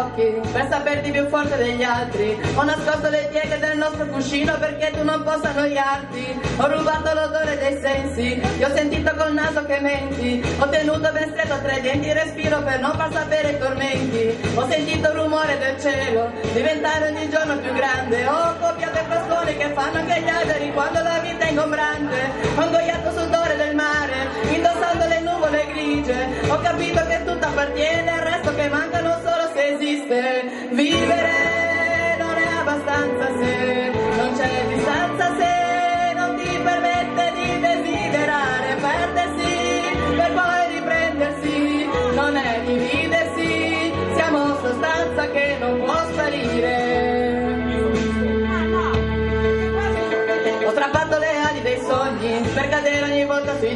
occhi per saperti più forte degli altri. Ho nascosto le pieghe del nostro cuscino perché tu non possa annoiarti. Ho rubato l'odore dei sensi, ti ho sentito col naso che menti. Ho tenuto ben stretto tra i denti il respiro per non far sapere i tormenti. Ho sentito il rumore del cielo diventare ogni giorno più grande. Ho copiato i frasconi che fanno anche gli alberi quando la vita è ingombrante. Ho ingoiato sudore del mare, indossando le nuvole grigie. Ho capito che tutto appartiene, il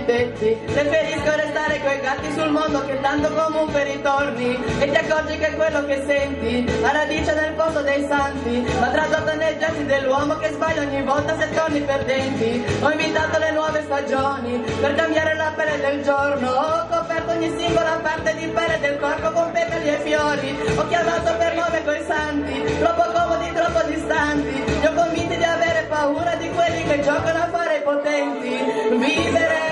tetti. Preferisco restare coi gatti sul mondo che tanto comunque ritorni. E ti accorgi che quello che senti, la radice nel posto dei santi, va tradotto nei gesti dell'uomo che sbaglia ogni volta se torni perdenti. Ho invitato le nuove stagioni per cambiare la pelle del giorno. Ho coperto ogni singola parte di pelle del corpo con petali e fiori. Ho chiamato per nome coi santi, troppo comodi, troppo distanti. Li ho convinti di avere paura di quelli che giocano a fare i potenti. Vivere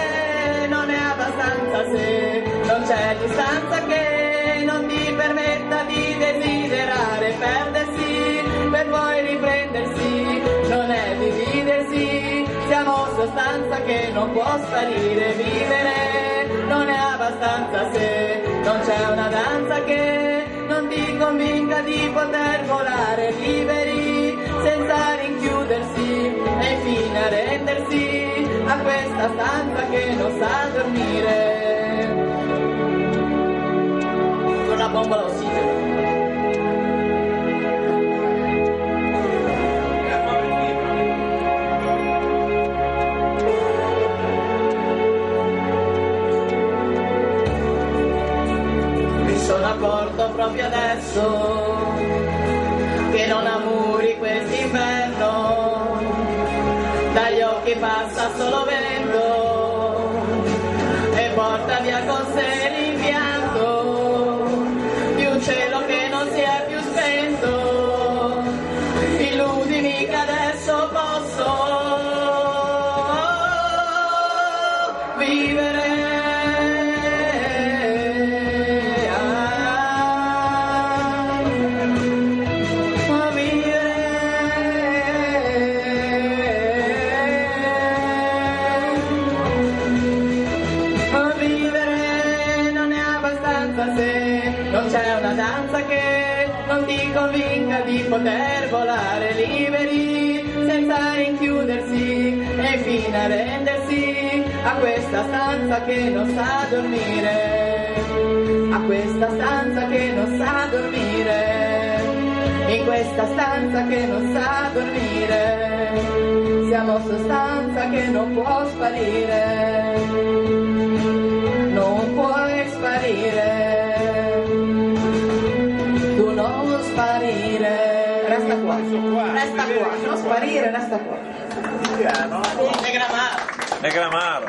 non c'è distanza che non ti permetta di desiderare, perdersi per poi riprendersi. Non è dividersi, siamo sostanza che non può sparire. Vivere non è abbastanza se non c'è una danza che non ti convinca di poter volare liberi senza rinchiudersi e fino a rendersi a questa stanza che non sa dormire. Bomba d'ossigeno. Mi sono accorto proprio adesso che non amuri quest'inverno, dagli occhi passa solo vento poter volare liberi senza rinchiudersi e fino a rendersi a questa stanza che non sa dormire, a questa stanza che non sa dormire, in questa stanza che non sa dormire, siamo sostanza che non può sparire. Non puoi sparire, tu non sparire, resta qua, resta qua, non sparire, resta qua. Negramaro. Reclamaram.